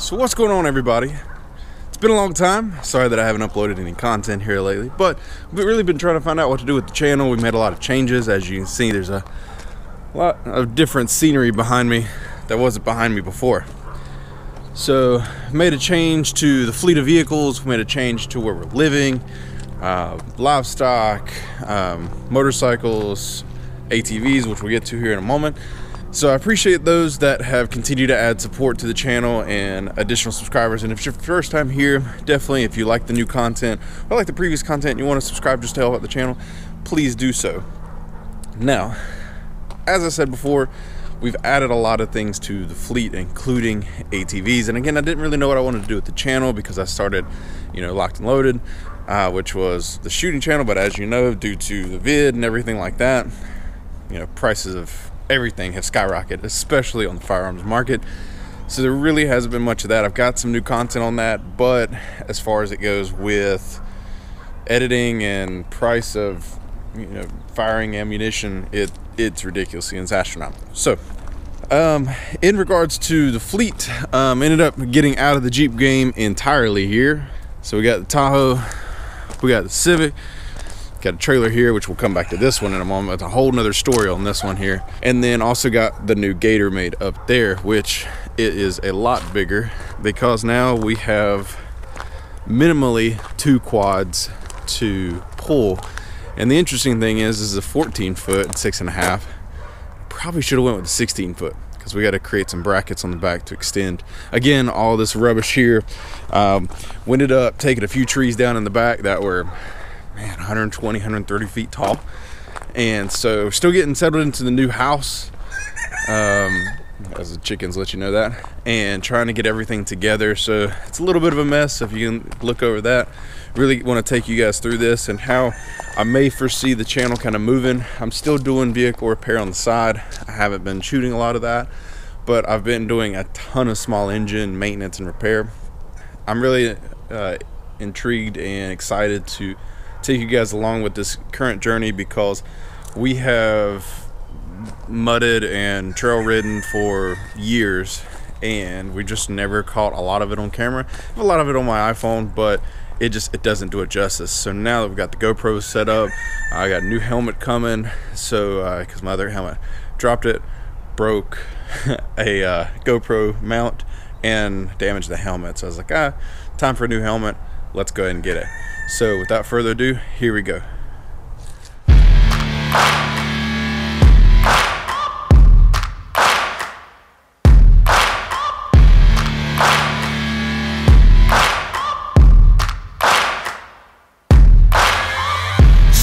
So what's going on everybody? It's been a long time. Sorry that I haven't uploaded any content here lately, but we've really been trying to find out what to do with the channel. We've made a lot of changes. As you can see, there's a lot of different scenery behind me that wasn't behind me before. So made a change to the fleet of vehicles, We made a change to where we're living, uh, livestock, um, motorcycles, ATVs, which we'll get to here in a moment. So I appreciate those that have continued to add support to the channel and additional subscribers. And if it's your first time here, definitely if you like the new content or like the previous content and you want to subscribe just to help out the channel, please do so. Now, as I said before, we've added a lot of things to the fleet, including ATVs. And again, I didn't really know what I wanted to do with the channel because I started, you know, locked and loaded, uh, which was the shooting channel. But as you know, due to the vid and everything like that, you know, prices of everything have skyrocketed, especially on the firearms market. So there really hasn't been much of that. I've got some new content on that, but as far as it goes with editing and price of you know firing ammunition, it it's ridiculous and it's astronomical. So um, in regards to the fleet, um, ended up getting out of the Jeep game entirely here. So we got the Tahoe, we got the Civic, Got a trailer here, which we'll come back to this one in a moment. It's a whole nother story on this one here. And then also got the new Gatormade up there, which it is a lot bigger because now we have minimally two quads to pull. And the interesting thing is, this is a 14 foot and six and a half. Probably should have went with a 16 foot because we got to create some brackets on the back to extend. Again, all this rubbish here. Um, we ended up taking a few trees down in the back that were man 120 130 feet tall. And so still getting settled into the new house um, as the chickens let you know that and trying to get everything together. So it's a little bit of a mess if you can look over that. Really want to take you guys through this and how I may foresee the channel kind of moving. I'm still doing vehicle repair on the side. I haven't been shooting a lot of that but I've been doing a ton of small engine maintenance and repair. I'm really uh, intrigued and excited to take you guys along with this current journey because we have mudded and trail ridden for years and we just never caught a lot of it on camera a lot of it on my iphone but it just it doesn't do it justice. So now that we've got the gopro set up i got a new helmet coming so because uh, my other helmet dropped it broke a uh, gopro mount and damaged the helmet. So i was like ah time for a new helmet. Let's go ahead and get it so without further ado, here we go.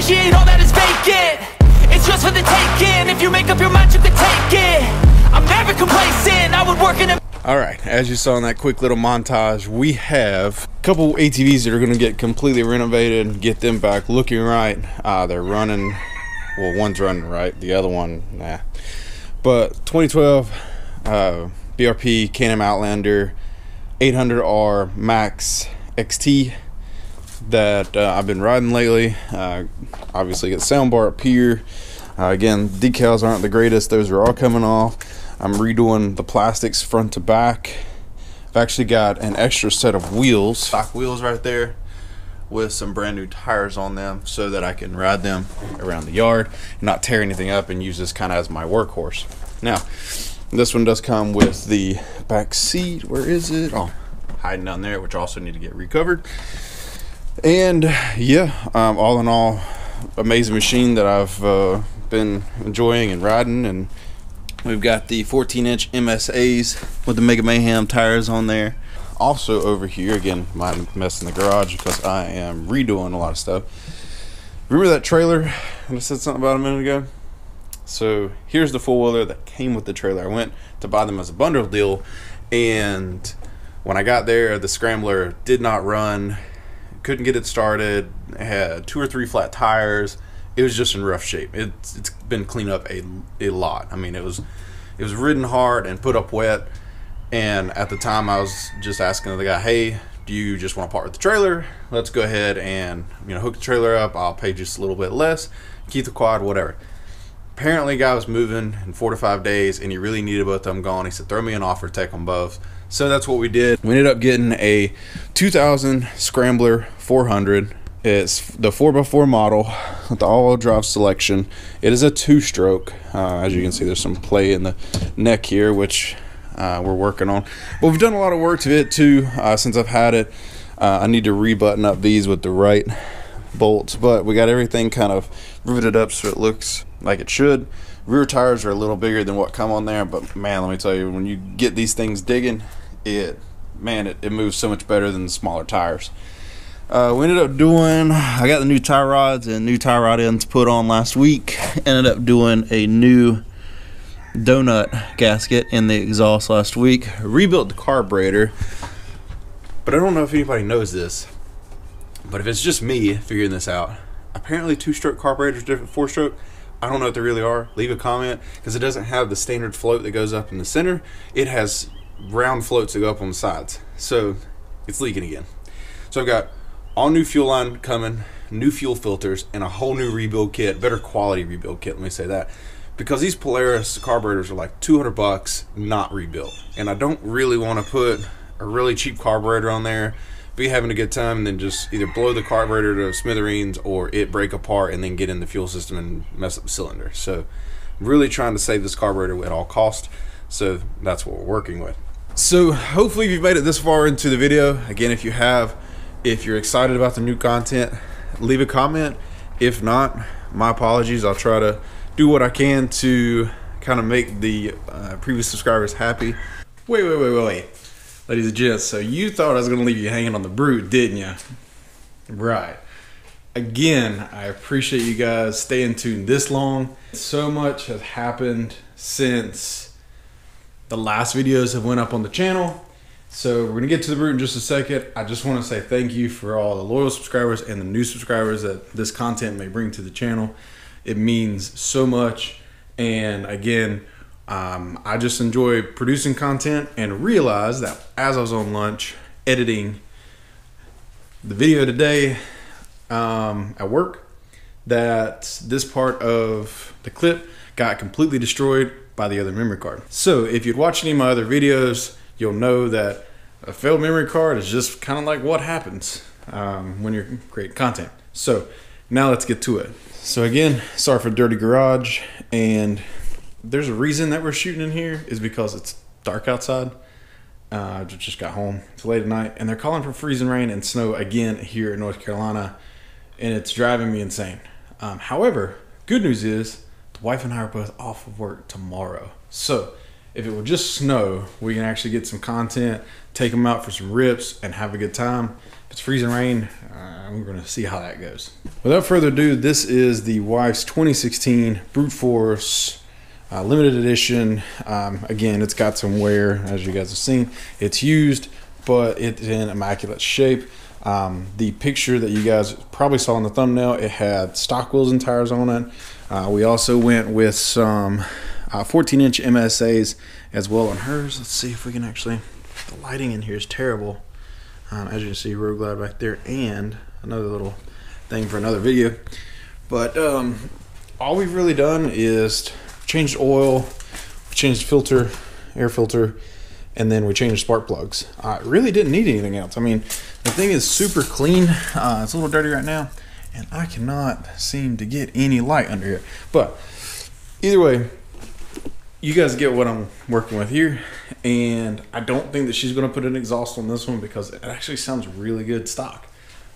appreciate all that is vacant It's just for the taking If you make up your mind, you can take it I'm never complacent, I would work in a all right, as you saw in that quick little montage, we have a couple ATVs that are going to get completely renovated and get them back looking right. Uh, they're running, well, one's running right, the other one, nah. But 2012 uh, BRP Can-Am Outlander 800R Max XT that uh, I've been riding lately. Uh, obviously, got soundbar up here. Uh, again, decals aren't the greatest. Those are all coming off. I'm redoing the plastics front to back. I've actually got an extra set of wheels, stock wheels right there, with some brand new tires on them so that I can ride them around the yard and not tear anything up and use this kind of as my workhorse. Now, this one does come with the back seat. Where is it? Oh, hiding down there, which also need to get recovered. And yeah, um, all in all, amazing machine that I've uh, been enjoying and riding. And we've got the 14 inch MSAs with the Mega Mayhem tires on there. Also over here, again, my mess in the garage because I am redoing a lot of stuff. Remember that trailer I said something about a minute ago? So here's the four wheeler that came with the trailer. I went to buy them as a bundle deal, and when I got there, the scrambler did not run, couldn't get it started, had two or three flat tires. It was just in rough shape. It's it's been cleaned up a, a lot. I mean, it was it was ridden hard and put up wet. And at the time, I was just asking the guy, "Hey, do you just want to part with the trailer? Let's go ahead and you know hook the trailer up. I'll pay just a little bit less, keep the quad, whatever." apparently guy was moving in four to five days and he really needed both of them gone he said throw me an offer take them both so that's what we did. We ended up getting a 2000 scrambler 400 it's the 4x4 model with the all-wheel drive selection. It is a two stroke uh, as you can see there's some play in the neck here which uh, we're working on. But we've done a lot of work to it too uh, since i've had it. Uh, i need to rebutton up these with the right bolts but we got everything kind of riveted up so it looks like it should. Rear tires are a little bigger than what come on there, but man, let me tell you, when you get these things digging, it man, it, it moves so much better than the smaller tires. Uh, we ended up doing, I got the new tie rods and new tie rod ends put on last week. Ended up doing a new donut gasket in the exhaust last week. Rebuilt the carburetor, but I don't know if anybody knows this. But if it's just me figuring this out, apparently two stroke carburetors different four stroke. I don't know what they really are. Leave a comment because it doesn't have the standard float that goes up in the center. It has round floats that go up on the sides. So it's leaking again. So I've got all new fuel line coming, new fuel filters, and a whole new rebuild kit, better quality rebuild kit, let me say that. Because these Polaris carburetors are like 200 bucks, not rebuilt. And I don't really want to put a really cheap carburetor on there be having a good time and then just either blow the carburetor to smithereens or it break apart and then get in the fuel system and mess up the cylinder. So really trying to save this carburetor at all cost. So that's what we're working with. So hopefully you've made it this far into the video. Again, if you have, if you're excited about the new content, leave a comment. If not, my apologies. I'll try to do what I can to kind of make the uh, previous subscribers happy. Wait, wait, wait, wait, wait. Ladies and gents, so you thought I was going to leave you hanging on the brute, didn't you? Right. Again, I appreciate you guys staying tuned this long. So much has happened since the last videos have went up on the channel. So we're gonna get to the Brute in just a second. I just want to say thank you for all the loyal subscribers and the new subscribers that this content may bring to the channel. It means so much. And again, um, I just enjoy producing content and realized that as I was on lunch editing the video today um, at work, that this part of the clip got completely destroyed by the other memory card. So if you'd watched any of my other videos, you'll know that a failed memory card is just kind of like what happens um, when you're creating content. So now let's get to it. So again, sorry for dirty garage and there's a reason that we're shooting in here is because it's dark outside. Uh, just got home. It's late at night, and they're calling for freezing rain and snow again here in North Carolina, and it's driving me insane. Um, however, good news is the wife and I are both off of work tomorrow. So if it will just snow, we can actually get some content, take them out for some rips, and have a good time. If it's freezing rain, uh, we're going to see how that goes. Without further ado, this is the wife's 2016 Brute Force uh, limited edition. Um, again, it's got some wear, as you guys have seen. It's used, but it's in immaculate shape. Um, the picture that you guys probably saw in the thumbnail, it had stock wheels and tires on it. Uh, we also went with some 14-inch uh, MSAs as well on hers. Let's see if we can actually. The lighting in here is terrible. Um, as you can see, Road Glide back there, and another little thing for another video. But um, all we've really done is changed oil, changed filter, air filter, and then we changed spark plugs. I really didn't need anything else. I mean, the thing is super clean. Uh, it's a little dirty right now, and I cannot seem to get any light under here. But either way, you guys get what I'm working with here. And I don't think that she's going to put an exhaust on this one because it actually sounds really good stock.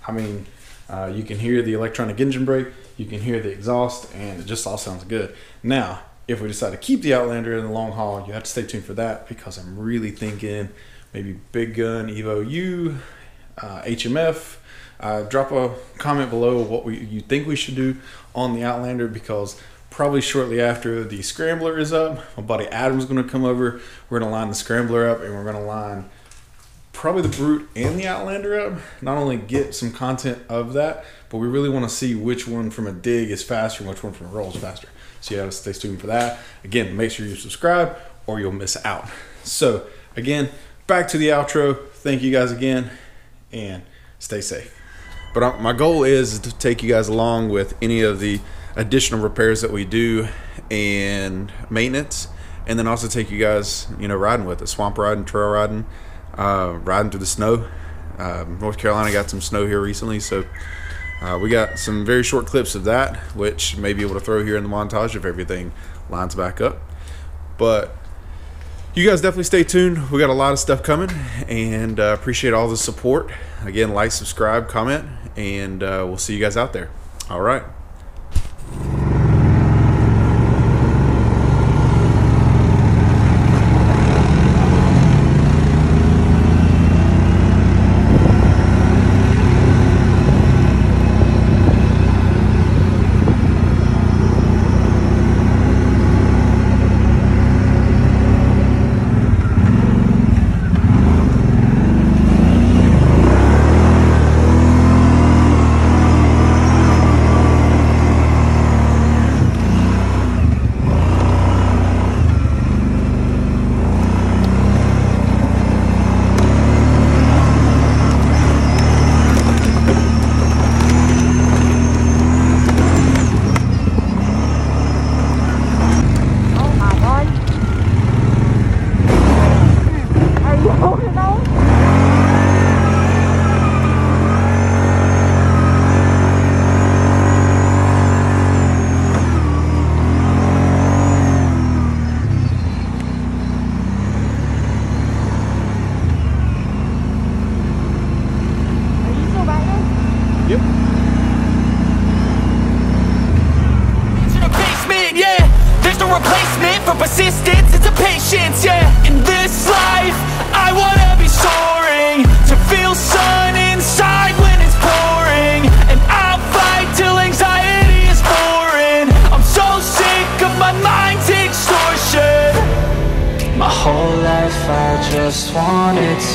I mean, uh, you can hear the electronic engine brake, you can hear the exhaust, and it just all sounds good. Now, if we decide to keep the Outlander in the long haul, you have to stay tuned for that because I'm really thinking maybe Big Gun Evo U, uh, HMF. Uh, drop a comment below what we, you think we should do on the Outlander because probably shortly after the scrambler is up, my buddy Adam's going to come over. We're going to line the scrambler up and we're going to line probably the Brute and the Outlander up. Not only get some content of that, but we really want to see which one from a dig is faster and which one from a roll is faster. So you have to stay tuned for that. Again, make sure you subscribe or you'll miss out. So again, back to the outro. Thank you guys again and stay safe. But uh, my goal is to take you guys along with any of the additional repairs that we do and maintenance and then also take you guys you know riding with us swamp riding trail riding uh, riding through the snow. Um, north carolina got some snow here recently so uh, we got some very short clips of that which may be able to throw here in the montage if everything lines back up. But you guys definitely stay tuned. We got a lot of stuff coming and uh, appreciate all the support. Again like subscribe comment and uh, we'll see you guys out there. All right